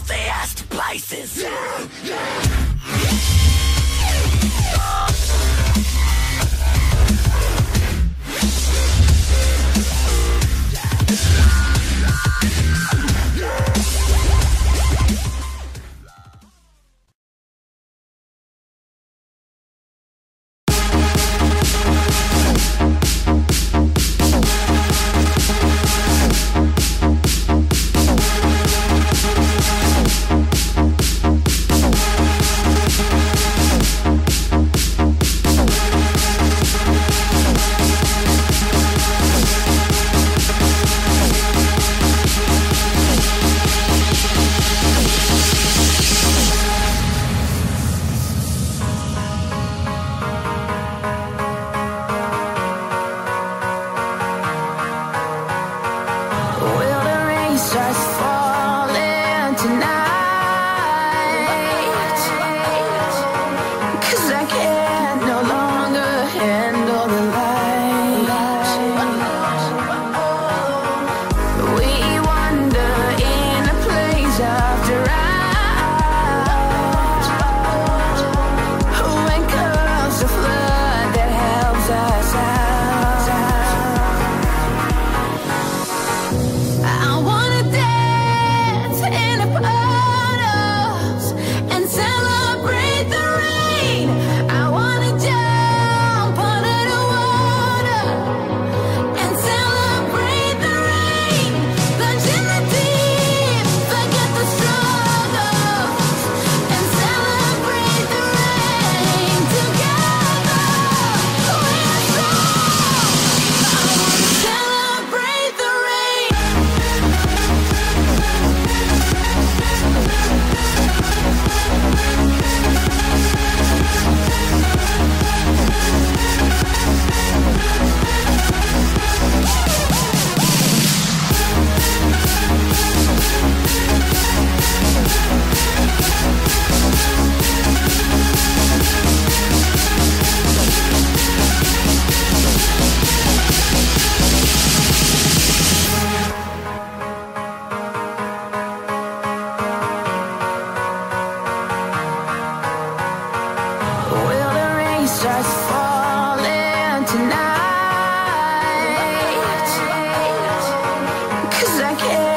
filthiest places. tonight. tonight. Cause I can't